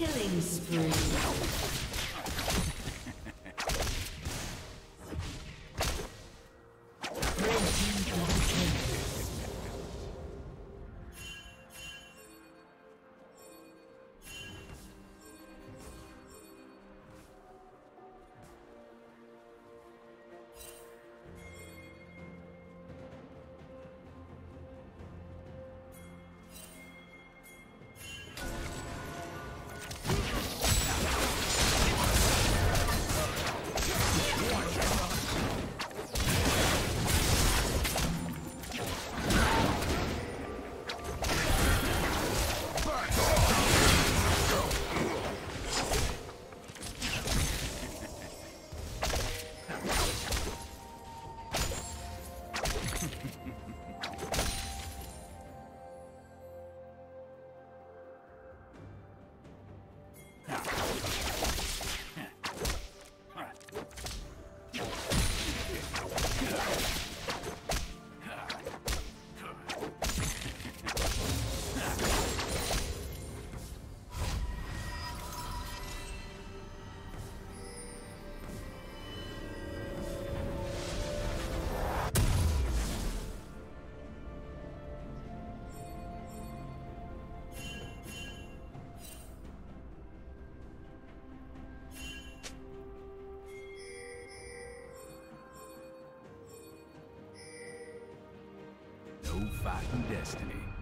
Killing spree. No fighting destiny.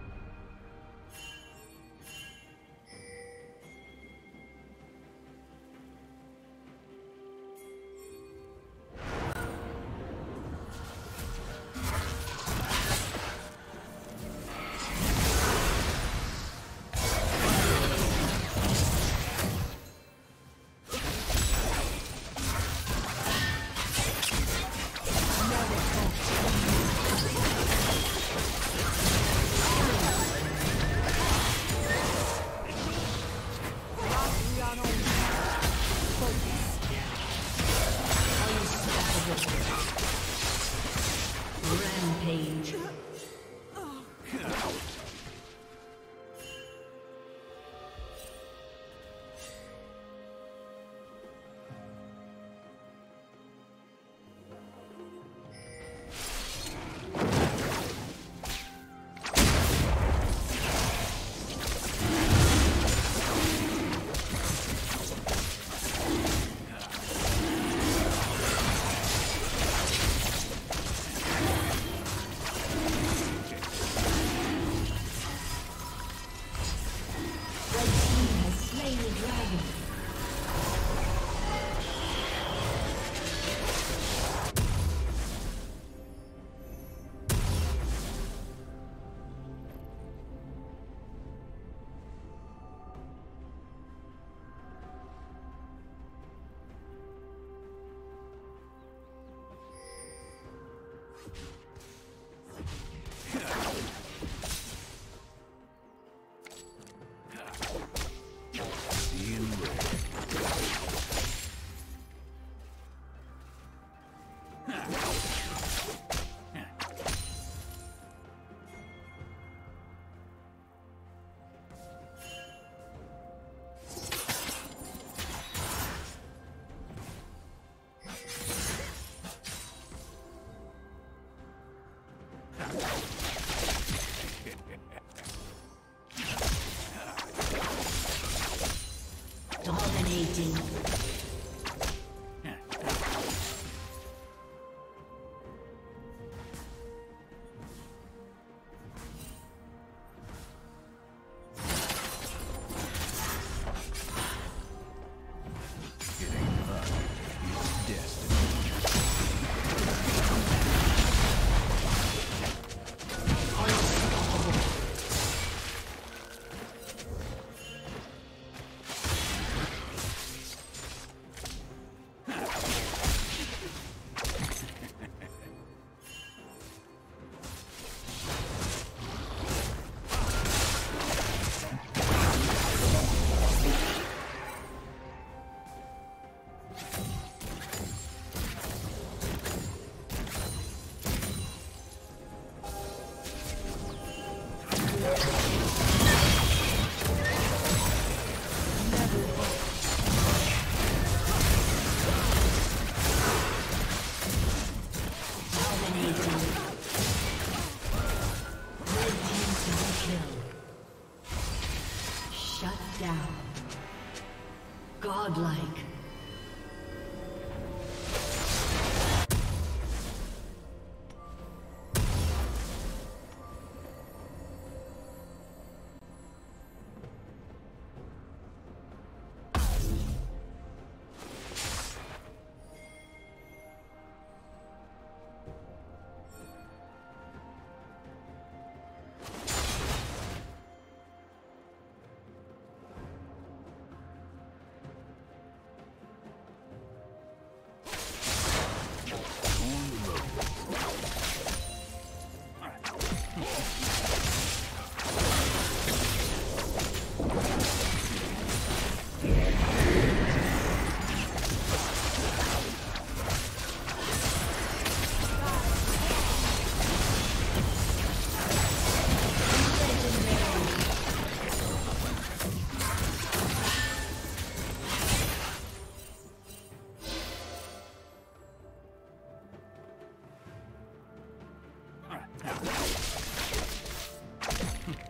Godlike.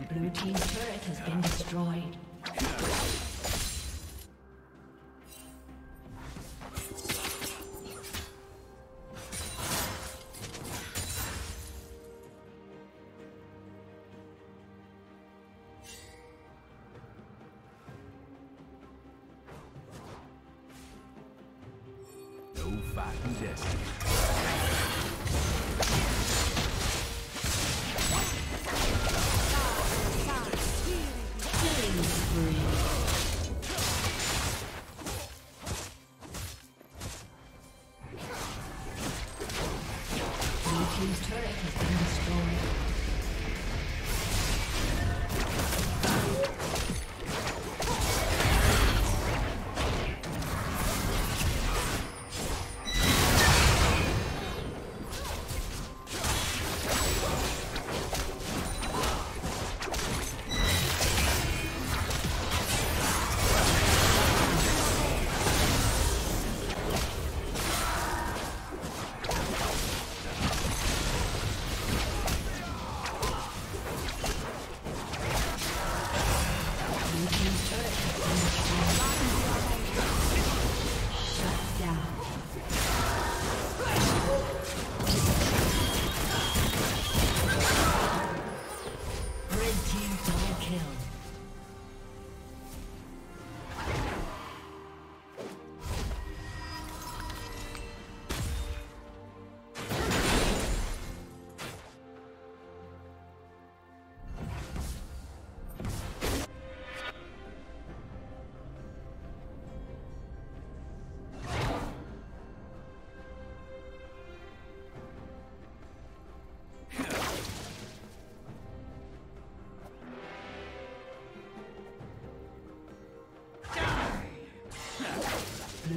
Blue Team's turret has been destroyed. No fighting destiny.